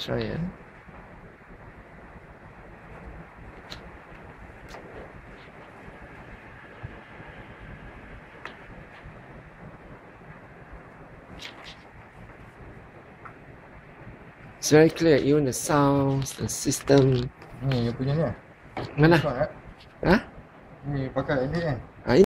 try it. It's very clear, even the sounds, the system. Ni punya ni. Mana? Ha? Ni pakai ni kan. Ah,